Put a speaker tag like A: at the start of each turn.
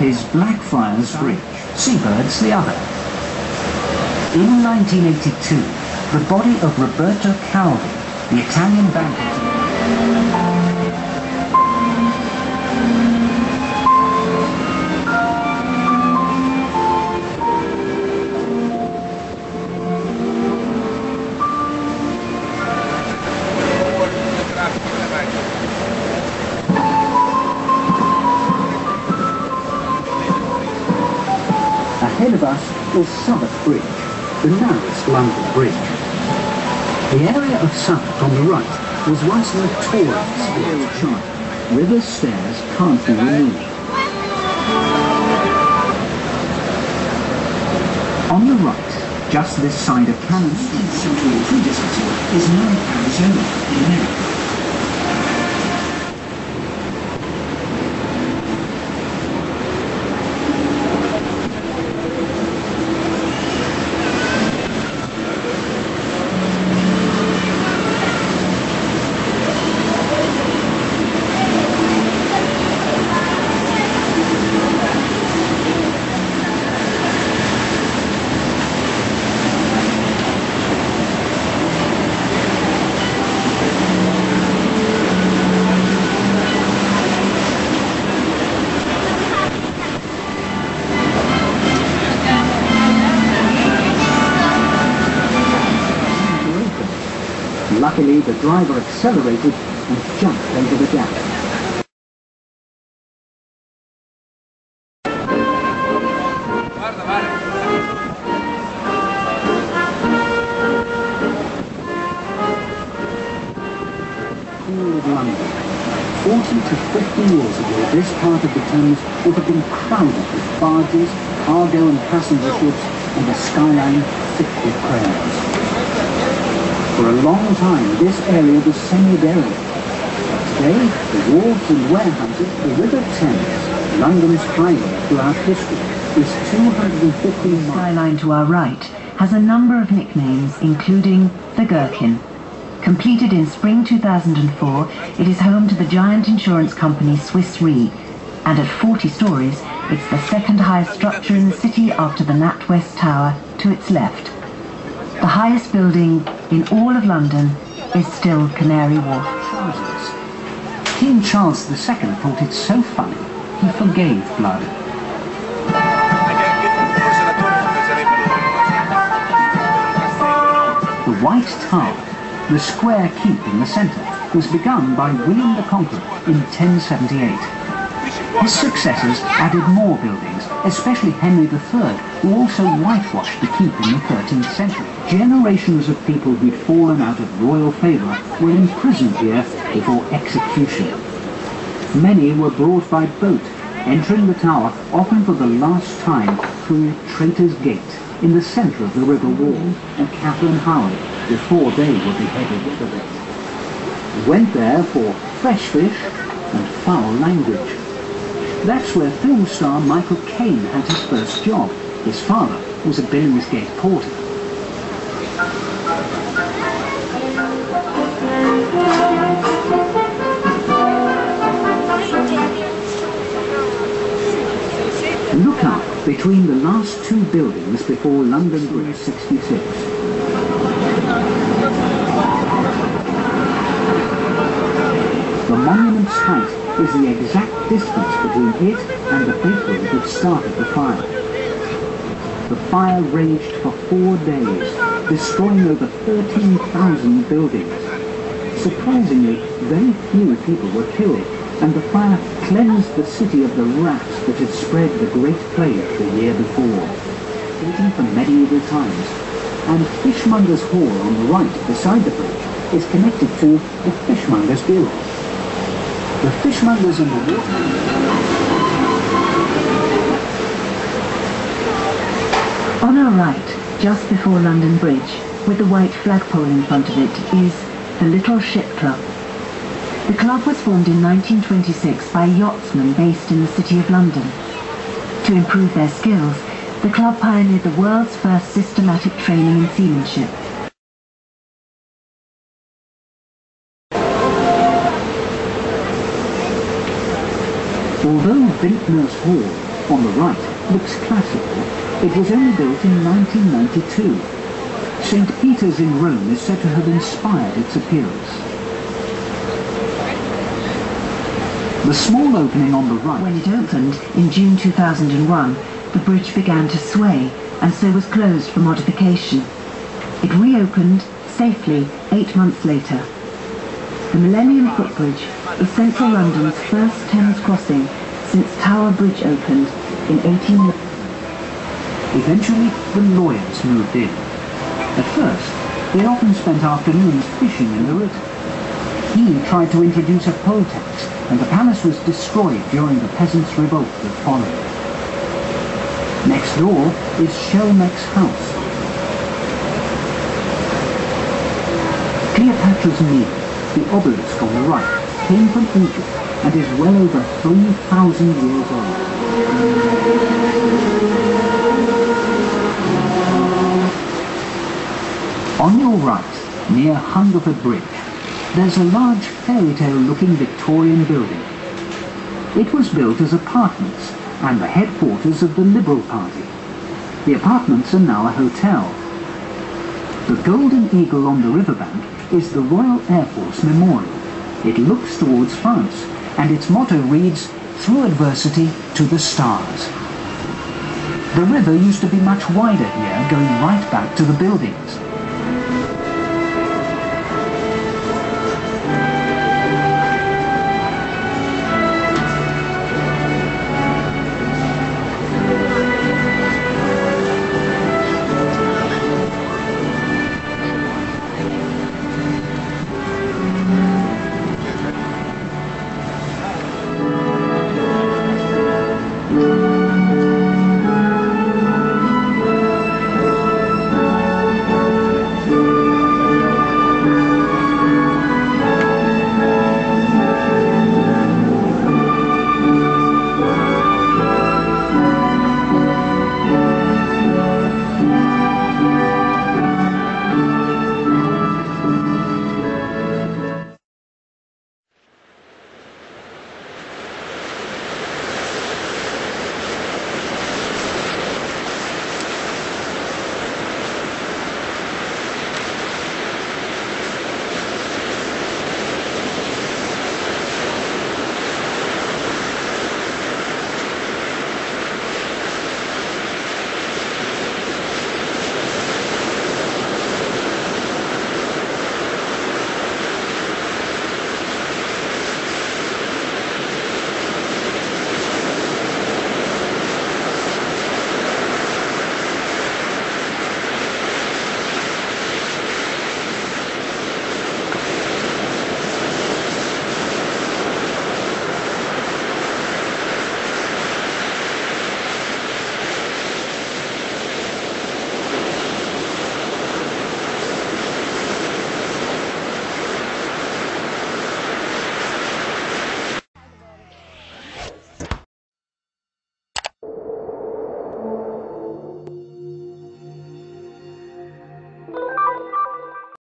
A: is Blackfriars Bridge, Seabirds the other. In 1982, the body of Roberto Calvi, the Italian banker, of us is Southwark Bridge, the narrowest London bridge. The area of Southwark on the right was once notorious for its charm. River stairs can't be removed. On the right, just this side of Cannon Street, predecessor, is now Arizona in America. Luckily, the driver accelerated and jumped over the gap. London. 40 to 50 years ago, this part of the Thames would have been crowded with barges, cargo and passenger ships, and the skyline thick with crowds. For a long time, this area was semi-derelict. Today, the wharves and warehouses, the River Thames, London's highway throughout history, is 250 miles.
B: skyline to our right has a number of nicknames, including the Gherkin. Completed in spring 2004, it is home to the giant insurance company Swiss Re, and at 40 stories, it's the second highest structure in the city after the NatWest Tower to its left. The highest building in all of London is still Canary Wharf.
A: King Charles II thought it so funny, he forgave blood. The White Tower, the square keep in the centre, was begun by William the Conqueror in 1078. His successors added more buildings, especially Henry III, who also whitewashed the keep in the 13th century. Generations of people who'd fallen out of royal favour were imprisoned here before execution. Many were brought by boat, entering the tower often for the last time through Traitor's Gate in the centre of the River Wall and Catherine Howard before they were beheaded. Went there for fresh fish and foul language. That's where film star Michael Caine had his first job. His father was a Billingsgate porter. Look up between the last two buildings before London Bridge 66. The monument's height is the exact distance between it and the bakery that started the fire. The fire raged for four days, destroying over 13,000 buildings. Surprisingly, very few people were killed, and the fire cleansed the city of the rats that had spread the Great Plague the year before. Dating from medieval times, and Fishmonger's Hall on the right beside the bridge is connected to the Fishmongers Guild. The fishmongers in the
B: On our right, just before London Bridge, with the white flagpole in front of it, is the Little Ship Club. The club was formed in 1926 by yachtsmen based in the City of London. To improve their skills, the club pioneered the world's first systematic training in seamanship.
A: Although Vintners Hall on the right, looks classical. It was only built in 1992. St. Peter's in Rome is said to have inspired its appearance. The small opening on the right...
B: When it opened in June 2001, the bridge began to sway and so was closed for modification. It reopened safely eight months later. The Millennium Footbridge is central London's first Thames crossing since Tower Bridge opened in 18...
A: Eventually, the lawyers moved in. At first, they often spent afternoons fishing in the river. He tried to introduce a poll tax, and the palace was destroyed during the peasants' revolt that followed. Next door is Shell Mex house. Cleopatra's Needle, the obelisk on the right, came from Egypt and is well over 3,000 years old. On your right, near Hungerford Bridge, there's a large fairy tale looking Victorian building. It was built as apartments and the headquarters of the Liberal Party. The apartments are now a hotel. The Golden Eagle on the riverbank is the Royal Air Force Memorial. It looks towards France, and its motto reads, Through adversity to the stars. The river used to be much wider here, going right back to the buildings.